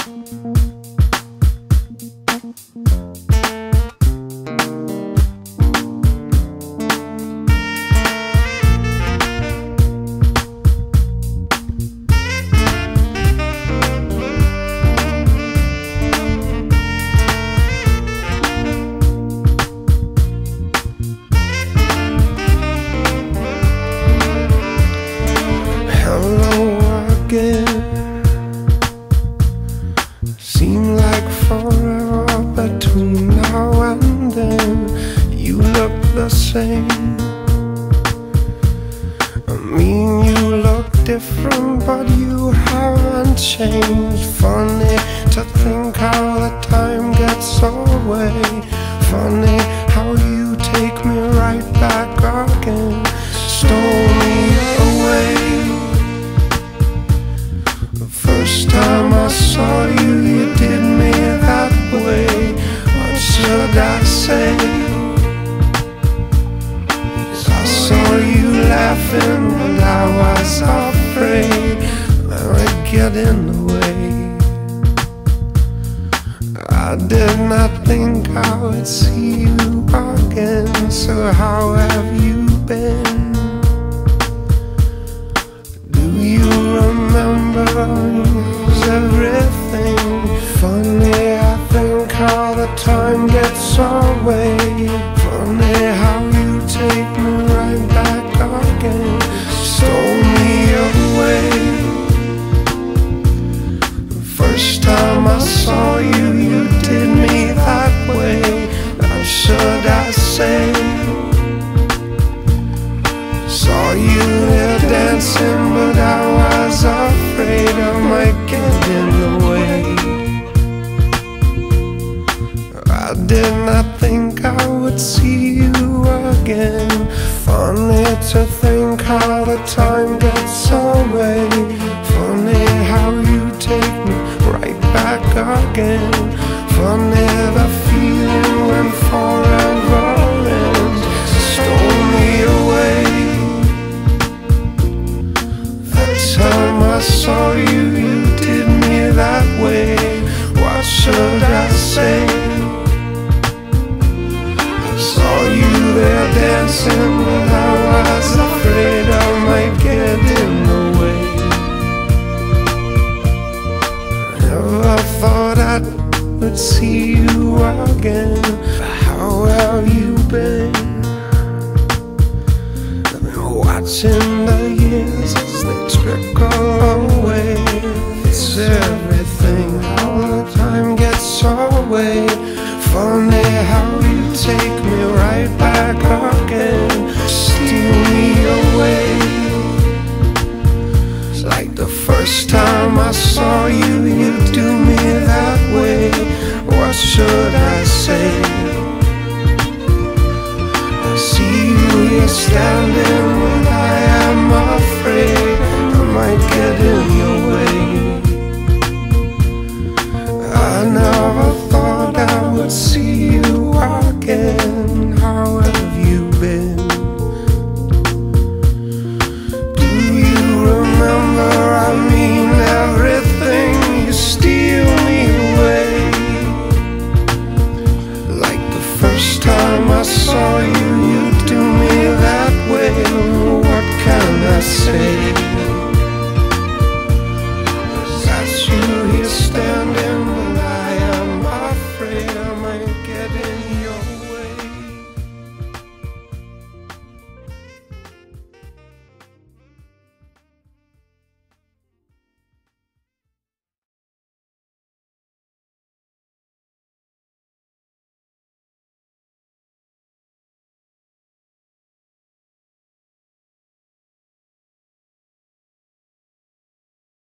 same. Different, but you haven't changed. Funny to think how the time gets away. Funny how you take me right back again. Stole me away. The first time I saw you, you did me that way. What should I say? Get in the way. I did not think I would see you again So how have you I did not think I would see you again. Funny to think how the time gets away. Funny how you take me right back again see you again. How have you been? I've been watching the years as they trickle away. It's everything, how the time gets away. Funny how you take me right back again, steal me away. It's like the first time I saw you, you do me that way. What should I say? say